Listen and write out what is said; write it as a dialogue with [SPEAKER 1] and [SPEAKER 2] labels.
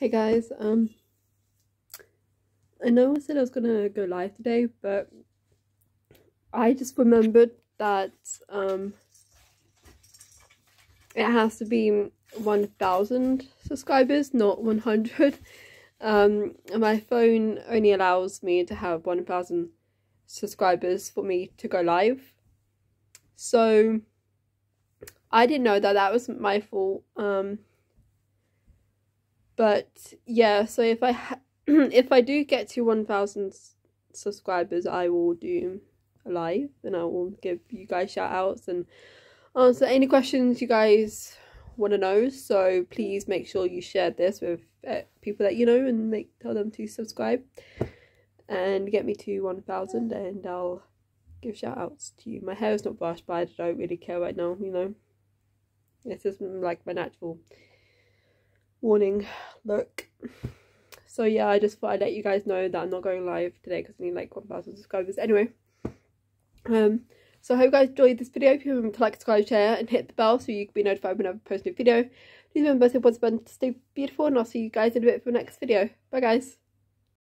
[SPEAKER 1] Hey guys, um, I know I said I was gonna go live today, but I just remembered that um, it has to be 1000 subscribers, not 100. Um, my phone only allows me to have 1000 subscribers for me to go live. So I didn't know that that was my fault. Um, but yeah, so if I if I do get to 1000 subscribers, I will do a live and I will give you guys shout outs and answer any questions you guys want to know. So please make sure you share this with uh, people that you know and make tell them to subscribe and get me to 1000 and I'll give shout outs to you. My hair is not brushed, but I don't really care right now, you know. This is like my natural warning. Look. So yeah i just thought i'd let you guys know that i'm not going live today because i need like 1000 subscribers. Anyway um so i hope you guys enjoyed this video. If you remember to like subscribe share and hit the bell so you can be notified whenever i post a new video. Please remember to button to stay beautiful and i'll see you guys in a bit for the next video. Bye guys